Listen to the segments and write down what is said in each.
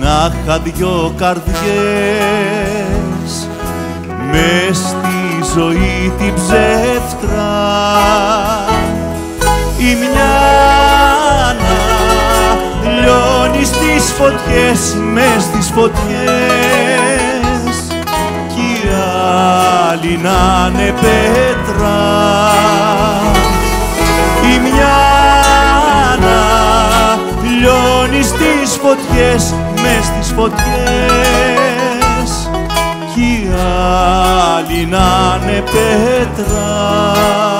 να είχα δυο καρδιές μες στη ζωή την ψεύτρα. Η μια να λιώνει στις φωτιές μες στις φωτιές κι η άλλη να είναι πέτρα. Η μια φωτιές μες στις φωτιές. Κι η άλλη να είναι πέτρα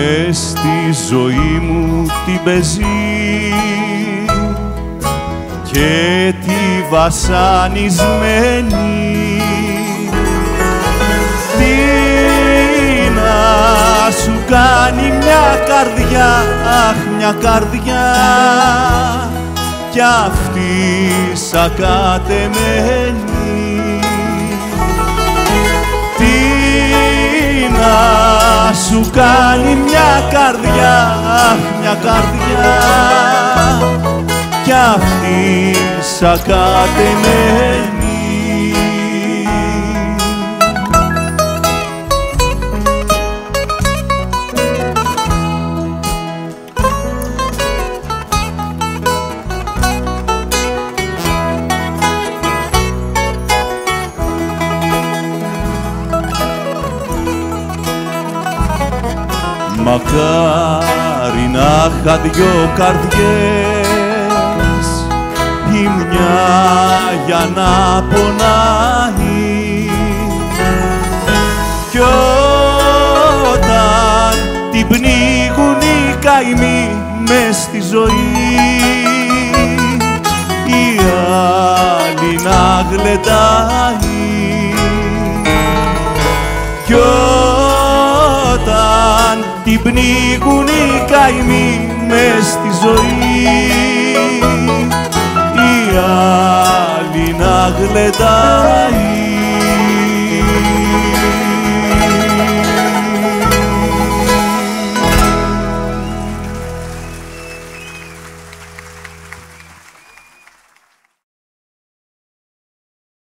μες στη ζωή μου την πεζή και τη βασανισμένη. Τι να σου κάνει μια καρδιά, αχ μια καρδιά. Κι αυτή σακατεμένη σου κάνει μια καρδιά, αχ, μια καρδιά. Κι αυτή σακατεμένη Μακάρι να είχα δυο καρδιές. Η μια για να πονάει. Κι όταν την πνίγουν οι καημοί μες στη ζωή όταν την πνίγουν οι καημοί μες στη ζωή